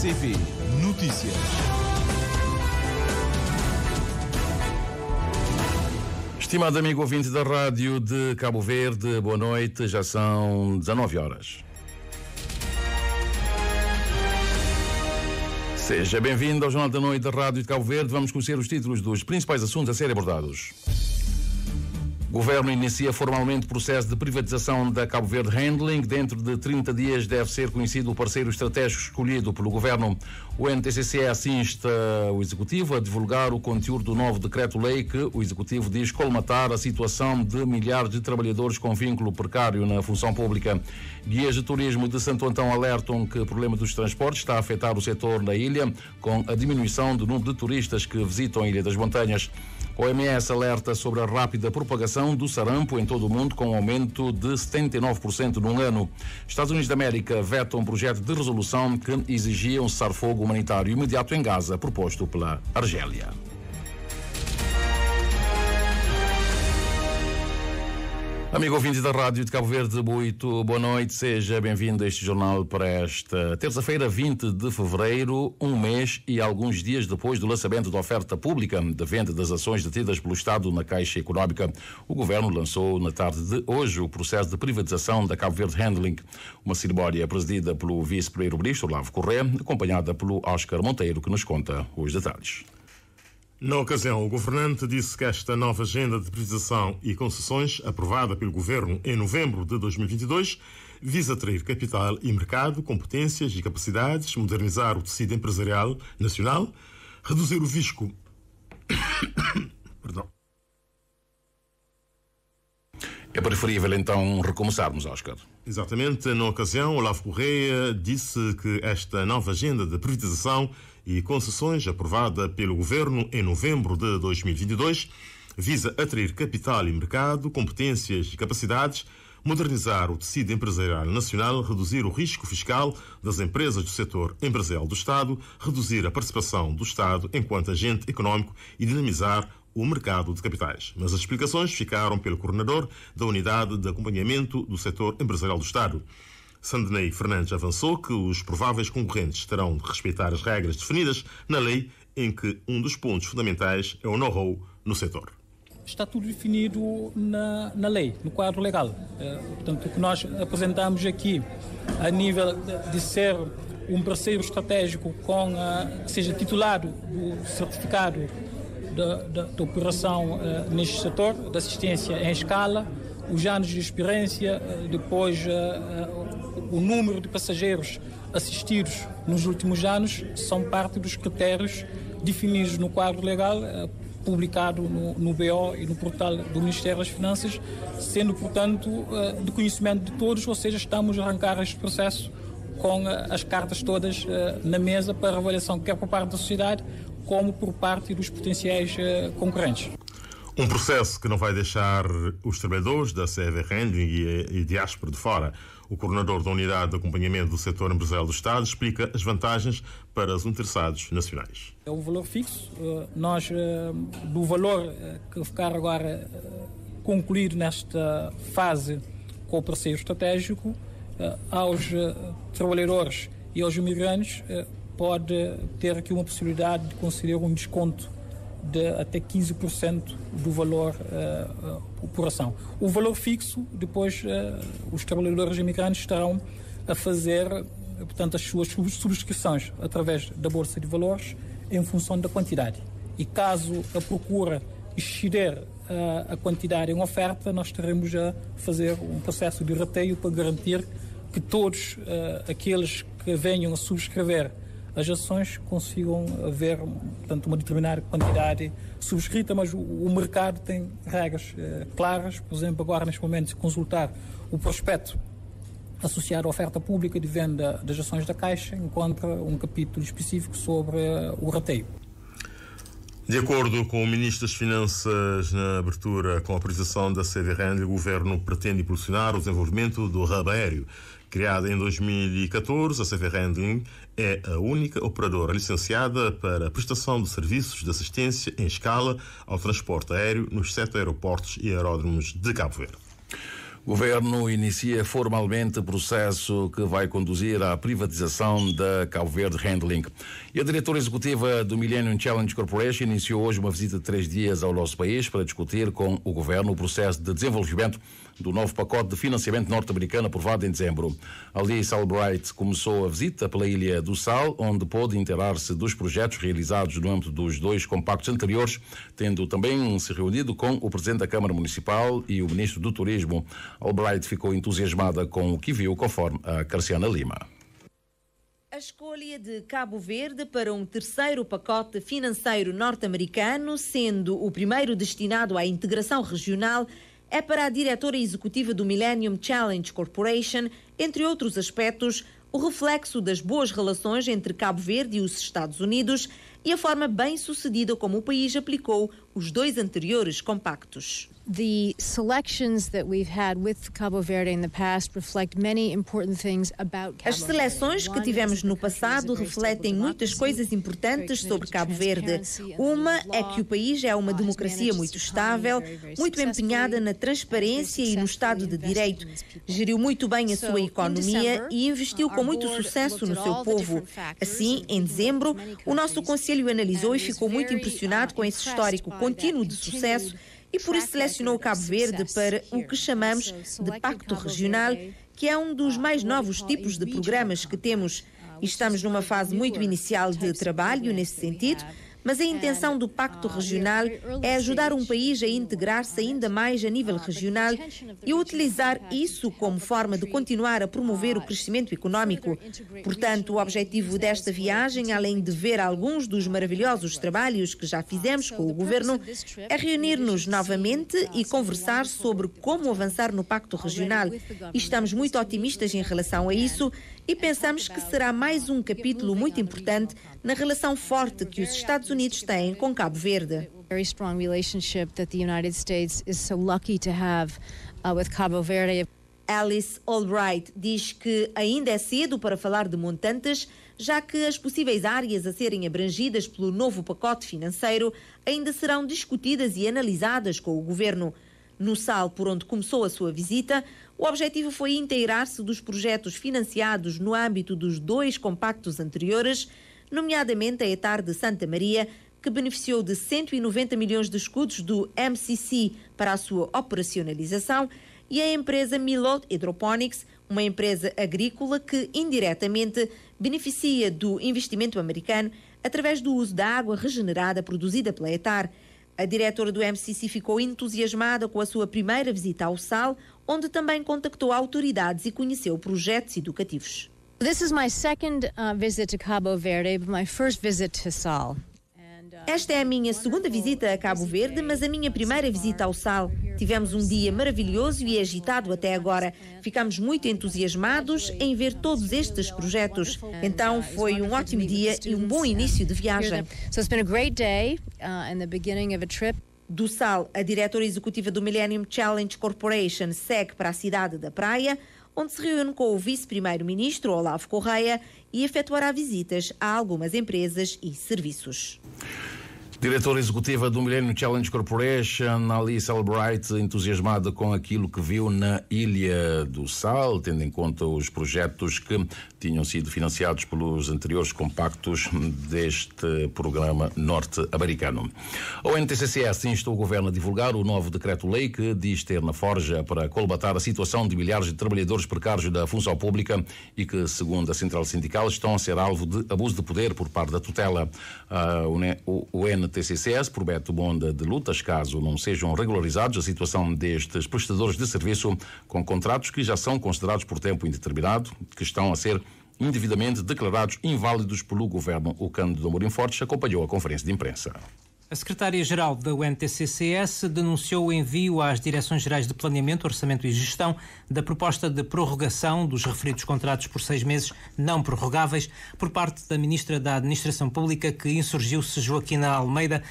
RCP Notícias. Estimado amigo ouvinte da Rádio de Cabo Verde, boa noite, já são 19 horas. Seja bem-vindo ao Jornal da Noite da Rádio de Cabo Verde. Vamos conhecer os títulos dos principais assuntos a serem abordados. Governo inicia formalmente o processo de privatização da Cabo Verde Handling. Dentro de 30 dias deve ser conhecido o parceiro estratégico escolhido pelo Governo. O NTCC assiste o Executivo a divulgar o conteúdo do novo decreto-lei que o Executivo diz colmatar a situação de milhares de trabalhadores com vínculo precário na função pública. Guias de turismo de Santo Antão alertam que o problema dos transportes está a afetar o setor na ilha, com a diminuição do número de turistas que visitam a Ilha das Montanhas. OMS alerta sobre a rápida propagação do sarampo em todo o mundo, com um aumento de 79% num ano. Estados Unidos da América vetam um projeto de resolução que exigia um cessar-fogo humanitário imediato em Gaza, proposto pela Argélia. Amigo ouvinte da Rádio de Cabo Verde, muito boa noite, seja bem-vindo a este jornal para esta terça-feira, 20 de fevereiro, um mês e alguns dias depois do lançamento da oferta pública de venda das ações detidas pelo Estado na Caixa Económica. O Governo lançou na tarde de hoje o processo de privatização da Cabo Verde Handling, uma cerimónia presidida pelo vice-primeiro-ministro Olavo Corrêa, acompanhada pelo Oscar Monteiro, que nos conta os detalhes. Na ocasião, o governante disse que esta nova agenda de privatização e concessões, aprovada pelo governo em novembro de 2022, visa atrair capital e mercado, competências e capacidades, modernizar o tecido empresarial nacional, reduzir o risco. Perdão. É preferível então recomeçarmos, Oscar. Exatamente. Na ocasião, Olavo Correia disse que esta nova agenda de privatização e concessões aprovada pelo governo em novembro de 2022 visa atrair capital e mercado, competências e capacidades, modernizar o tecido empresarial nacional, reduzir o risco fiscal das empresas do setor empresarial do Estado, reduzir a participação do Estado enquanto agente econômico e dinamizar o mercado de capitais. Mas as explicações ficaram pelo coordenador da Unidade de Acompanhamento do Setor Empresarial do Estado. Sandney Fernandes avançou que os prováveis concorrentes terão de respeitar as regras definidas na lei, em que um dos pontos fundamentais é o know-how no setor. Está tudo definido na, na lei, no quadro legal. É, portanto, o que nós apresentamos aqui, a nível de, de ser um parceiro estratégico com a, que seja titulado do certificado da, operação uh, neste setor, da assistência em escala, os anos de experiência, uh, depois o número de passageiros assistidos nos últimos anos são parte dos critérios definidos no quadro legal publicado no, no, BO e no portal do Ministério das Finanças, sendo, portanto, de conhecimento de todos, ou seja, estamos a arrancar este processo com as cartas todas na mesa para avaliação, quer por parte da sociedade, como por parte dos potenciais concorrentes. Um processo que não vai deixar os trabalhadores da CV Rending e, e diáspora de fora. O coordenador da Unidade de Acompanhamento do Setor Empresarial do Estado explica as vantagens para os interessados nacionais. É um valor fixo. Eh, nós, eh, do valor que ficar agora concluído nesta fase com o parceiro estratégico, aos trabalhadores e aos imigrantes pode ter aqui uma possibilidade de conceder um desconto de até 15% do valor uh, por ação. O valor fixo, depois uh, os trabalhadores imigrantes estarão a fazer, portanto, as suas subscrições através da Bolsa de Valores em função da quantidade. E caso a procura exceder a quantidade em oferta, nós teremos a fazer um processo de rateio para garantir que todos aqueles que venham a subscrever as ações consigam haver portanto, uma determinada quantidade subscrita, mas o, o mercado tem regras eh, claras. Por exemplo, agora neste momento, se consultar o prospecto associado à oferta pública de venda das ações da Caixa, encontra um capítulo específico sobre eh, o rateio. De acordo com o Ministro das Finanças, na abertura com a autorização da CVRAN, o Governo pretende impulsionar o desenvolvimento do hub aéreo. Criada em 2014, a CV Handling é a única operadora licenciada para a prestação de serviços de assistência em escala ao transporte aéreo nos sete aeroportos e aeródromos de Cabo Verde. O governo inicia formalmente o processo que vai conduzir à privatização da Cabo Verde Handling. E a diretora executiva do Millennium Challenge Corporation iniciou hoje uma visita de três dias ao nosso país para discutir com o governo o processo de desenvolvimento do novo pacote de financiamento norte-americano aprovado em dezembro. Ali, Albright começou a visita pela Ilha do Sal, onde pôde inteirar-se dos projetos realizados no âmbito dos dois compactos anteriores, tendo também se reunido com o Presidente da Câmara Municipal e o Ministro do Turismo. Albright ficou entusiasmada com o que viu, conforme a Carciana Lima. A escolha de Cabo Verde para um terceiro pacote financeiro norte-americano, sendo o primeiro destinado à integração regional, é para a diretora executiva do Millennium Challenge Corporation, entre outros aspectos, o reflexo das boas relações entre Cabo Verde e os Estados Unidos e a forma bem sucedida como o país aplicou os dois anteriores compactos. The selections that we've had with Cabo Verde in the past reflect many important things about Cabo As seleções que tivemos no passado refletem muitas coisas importantes sobre Cabo Verde. Uma é que o país é uma democracia muito estável, muito empenhada na transparência e no Estado de Direito. Geriu muito bem a sua economia e investiu com muito sucesso no seu povo. Assim, em dezembro, o nosso Conselho analisou e ficou muito impressionado com esse histórico contínuo de sucesso e por isso selecionou Cabo Verde para o que chamamos de Pacto Regional, que é um dos mais novos tipos de programas que temos. E estamos numa fase muito inicial de trabalho nesse sentido mas a intenção do Pacto Regional é ajudar um país a integrar-se ainda mais a nível regional e utilizar isso como forma de continuar a promover o crescimento econômico. Portanto, o objetivo desta viagem, além de ver alguns dos maravilhosos trabalhos que já fizemos com o governo, é reunir-nos novamente e conversar sobre como avançar no Pacto Regional. Estamos muito otimistas em relação a isso e pensamos que será mais um capítulo muito importante na relação forte que os Estados Unidos têm com Cabo Verde. Very strong relationship that the United States is so lucky to have uh, with Cabo Verde. Alice Albright diz que ainda é cedo para falar de montantes, já que as possíveis áreas a serem abrangidas pelo novo pacote financeiro ainda serão discutidas e analisadas com o governo. No SAL, por onde começou a sua visita, o objetivo foi inteirar-se dos projetos financiados no âmbito dos dois compactos anteriores, nomeadamente a Etar de Santa Maria, que beneficiou de 190 milhões de escudos do MCC para a sua operacionalização, e a empresa Milot Hydroponics, uma empresa agrícola que indiretamente beneficia do investimento americano através do uso da água regenerada produzida pela Etar. A diretora do MCC ficou entusiasmada com a sua primeira visita ao SAL, onde também contactou autoridades e conheceu projetos educativos. This is my second uh, visit to Cabo Verde, but my first visit to Sal. Esta é a minha segunda visita a Cabo Verde, mas a minha primeira visita ao Sal. Tivemos um dia maravilhoso e agitado até agora. Ficamos muito entusiasmados em ver todos estes projetos. Então foi um ótimo dia e um bom início de viagem. So it's been a great day uh, and the beginning of a trip. Do Sal, a diretora executiva do Millennium Challenge Corporation segue para a cidade da Praia, onde se reúne com o vice-primeiro-ministro Olavo Correia e efetuará visitas a algumas empresas e serviços. Diretora executiva do Millennium Challenge Corporation, Alice Albright, entusiasmada com aquilo que viu na Ilha do Sal, tendo em conta os projetos que tinham sido financiados pelos anteriores compactos deste programa norte-americano. O NTCCS instou o governo a divulgar o novo decreto-lei que diz ter na forja para colmatar a situação de milhares de trabalhadores precários da função pública e que, segundo a Central Sindical, estão a ser alvo de abuso de poder por parte da tutela. o NTCCS promete onda de lutas caso não sejam regularizados a situação destes prestadores de serviço com contratos que já são considerados por tempo indeterminado, que estão a ser indevidamente declarados inválidos pelo governo. O Cândido Amorim Fortes acompanhou a conferência de imprensa. A secretária-geral da UNTCCS denunciou o envio às Direções-Gerais de Planeamento, Orçamento e Gestão da proposta de prorrogação dos referidos contratos por seis meses não prorrogáveis por parte da Ministra da Administração Pública, que insurgiu-se Joaquina Almeida,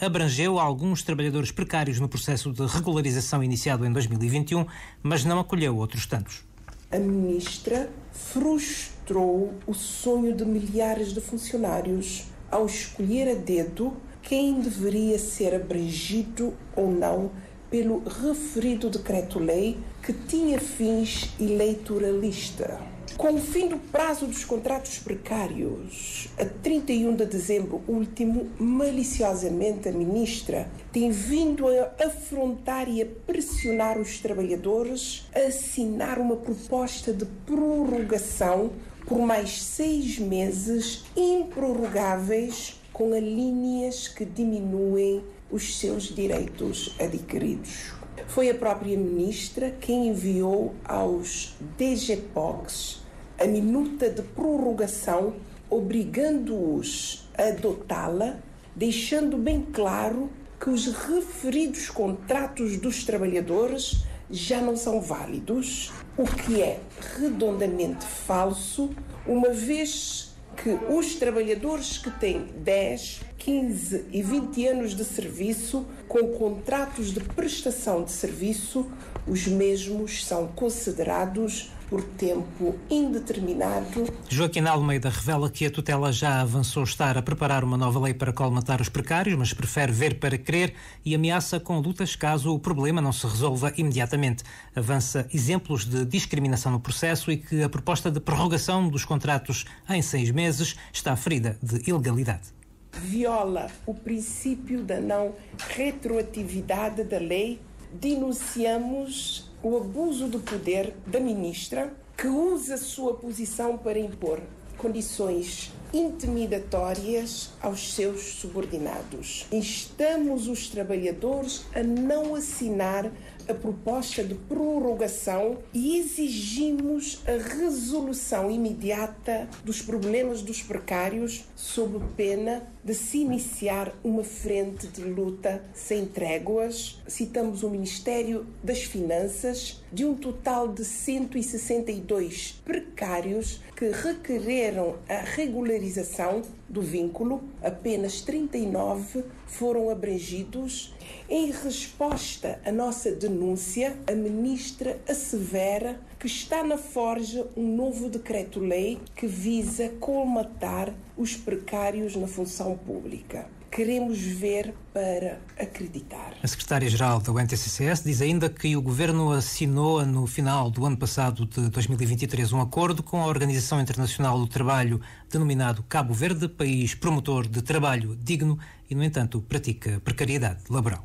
abrangeu alguns trabalhadores precários no processo de regularização iniciado em 2021, mas não acolheu outros tantos. A Ministra frustrou o sonho de milhares de funcionários ao escolher a dedo quem deveria ser abrangido ou não pelo referido decreto-lei que tinha fins eleitoralista. Com o fim do prazo dos contratos precários, a 31 de dezembro último, maliciosamente a ministra tem vindo a afrontar e a pressionar os trabalhadores a assinar uma proposta de prorrogação por mais seis meses improrrogáveis com linhas que diminuem os seus direitos adquiridos. Foi a própria ministra quem enviou aos DGPOCs a minuta de prorrogação, obrigando-os a adotá-la, deixando bem claro que os referidos contratos dos trabalhadores já não são válidos, o que é redondamente falso, uma vez que os trabalhadores que têm 10, 15 e 20 anos de serviço, com contratos de prestação de serviço, os mesmos são considerados por tempo indeterminado. Joaquim Almeida revela que a tutela já avançou estar a preparar uma nova lei para colmatar os precários, mas prefere ver para crer e ameaça com lutas caso o problema não se resolva imediatamente. Avança exemplos de discriminação no processo e que a proposta de prorrogação dos contratos em seis meses está ferida de ilegalidade viola o princípio da não retroatividade da lei, denunciamos o abuso do poder da ministra, que usa sua posição para impor condições intimidatórias aos seus subordinados. Instamos os trabalhadores a não assinar a proposta de prorrogação e exigimos a resolução imediata dos problemas dos precários, sob pena de se iniciar uma frente de luta sem tréguas. Citamos o Ministério das Finanças, de um total de 162 precários que requereram a regularização do vínculo, apenas 39 foram abrangidos. Em resposta à nossa denúncia, a ministra assevera que está na forja um novo decreto-lei que visa colmatar os precários na função pública. Queremos ver para acreditar. A secretária-geral da UNTCCS diz ainda que o governo assinou no final do ano passado de 2023 um acordo com a Organização Internacional do Trabalho, denominado Cabo Verde, país promotor de trabalho digno e, no entanto, pratica precariedade laboral.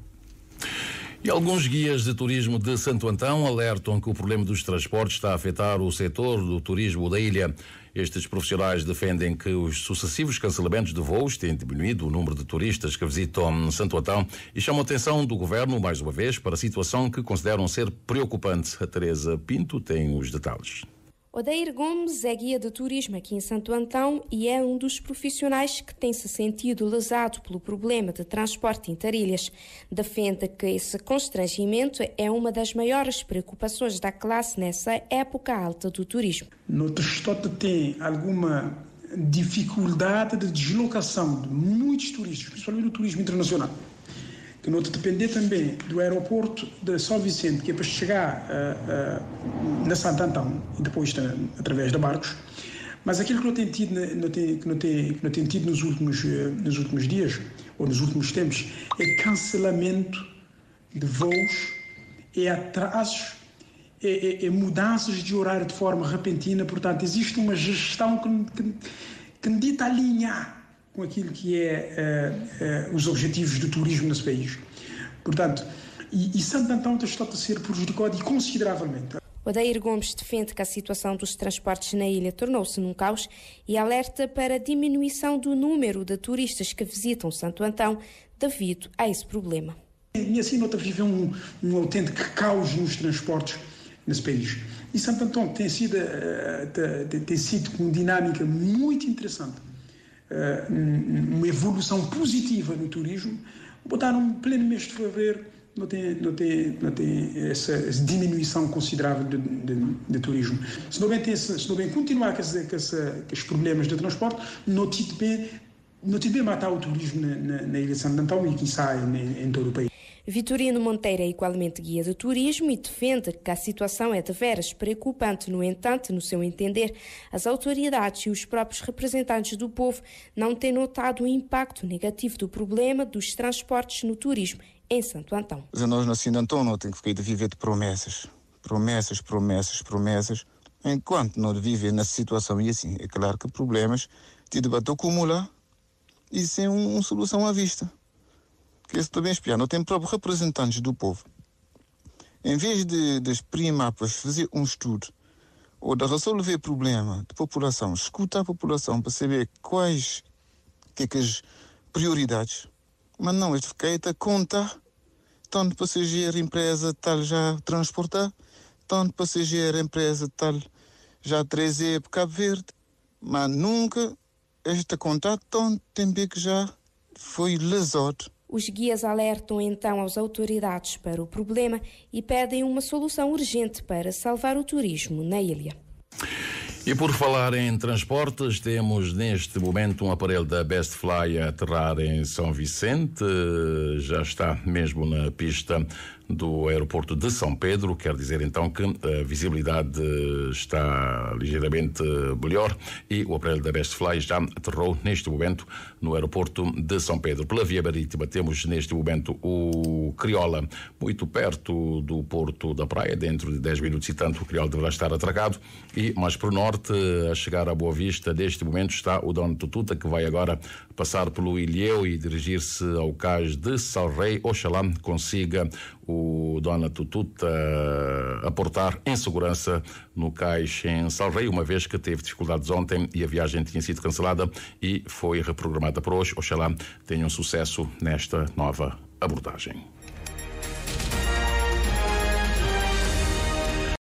E alguns guias de turismo de Santo Antão alertam que o problema dos transportes está a afetar o setor do turismo da ilha. Estes profissionais defendem que os sucessivos cancelamentos de voos têm diminuído o número de turistas que visitam Santo Antão e chamam a atenção do governo, mais uma vez, para a situação que consideram ser preocupante. A Teresa Pinto tem os detalhes. Odeir Gomes é guia de turismo aqui em Santo Antão e é um dos profissionais que tem se sentido lesado pelo problema de transporte em Tarilhas. Defende que esse constrangimento é uma das maiores preocupações da classe nessa época alta do turismo. No Testote tem alguma dificuldade de deslocação de muitos turistas, principalmente no turismo internacional que não depender também do aeroporto de São Vicente, que é para chegar uh, uh, na Santo Antão e depois através de barcos. Mas aquilo que não tem tido, não tem, que não tem, que não tem tido nos, últimos, nos últimos dias, ou nos últimos tempos, é cancelamento de voos, é atrasos, é, é, é mudanças de horário de forma repentina. Portanto, existe uma gestão que, que, que dita alinhar com aquilo que é uh, uh, os objetivos do turismo nesse país. Portanto, e, e Santo Antão está a ser prejudicado e consideravelmente. Odair Gomes defende que a situação dos transportes na ilha tornou-se num caos e alerta para a diminuição do número de turistas que visitam Santo Antão devido a esse problema. E assim nós vivemos um, um autêntico caos nos transportes nesse país. E Santo Antão tem sido, uh, tem sido com dinâmica muito interessante uma evolução positiva no turismo, botar no pleno mês de fevereiro não tem, não tem, não tem essa, essa diminuição considerável de, de, de, turismo. Se não bem, tem, se não bem continuar com, essa, com, essa, com os problemas de transporte, não te bem, não bem matar o turismo na, na, na Ilha de Santo Antão e, quem em, em todo o país. Vitorino Monteiro é igualmente guia de turismo e defende que a situação é de veras preocupante. No entanto, no seu entender, as autoridades e os próprios representantes do povo não têm notado o impacto negativo do problema dos transportes no turismo em Santo Antão. Nós na Santo Antão não temos que viver de promessas. Promessas, promessas, promessas. Enquanto não vive nessa situação e assim, é claro que problemas de debate acumular e sem uma solução à vista. Que isso também é espiar. Não tem próprios representantes do povo. Em vez de, exprimir para fazer um estudo ou de resolver problema de população, escutar a população para saber quais que, que as prioridades. Mas não, este fica conta tanto passageiro, empresa tal já transportar, tanto passageiro, empresa tal já trazer para Cabo Verde, mas nunca este contato tão tempo que já foi lesado. Os guias alertam então as autoridades para o problema e pedem uma solução urgente para salvar o turismo na ilha. E por falar em transportes, temos neste momento um aparelho da Best Fly a aterrar em São Vicente. Já está mesmo na pista do aeroporto de São Pedro, quer dizer então que a visibilidade está ligeiramente melhor e o aparelho da Best Fly já aterrou neste momento no aeroporto de São Pedro. Pela via marítima temos neste momento o Criola muito perto do porto da praia, dentro de 10 minutos e tanto o Criola deverá estar atracado e mais para o norte, a chegar a Boa Vista, neste momento está o Dom Tututa que vai agora passar pelo Ilhéu e dirigir-se ao cais de Salrei. Oxalá consiga o Dona Tututa aportar em segurança no cais em Salrei, uma vez que teve dificuldades ontem e a viagem tinha sido cancelada e foi reprogramada para hoje. Oxalá tenha um sucesso nesta nova abordagem.